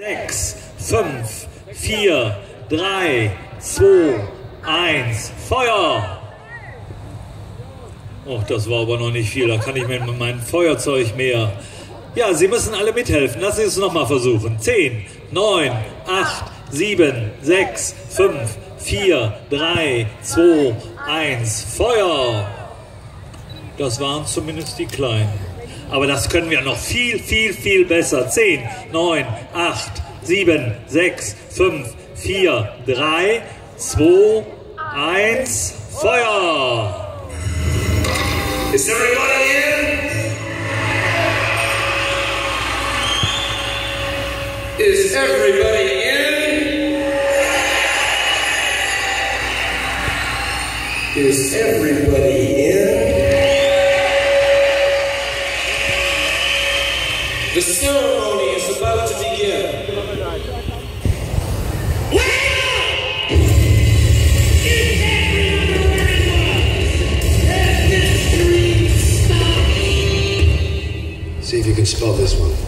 Sechs, fünf, vier, drei, zwei, eins, Feuer! Oh, das war aber noch nicht viel, da kann ich mit meinem Feuerzeug mehr. Ja, Sie müssen alle mithelfen. Lassen Sie es nochmal versuchen. Zehn, neun, acht, sieben, sechs, fünf, vier, drei, zwei, eins, Feuer! Das waren zumindest die Kleinen. Aber das können wir noch viel, viel, viel besser. 10, 9, 8, 7, 6, 5, 4, 3, 2, 1, Feuer! Is everybody in? Is everybody in? Is everybody in? Ceremony is about to begin. See if you can spell this one.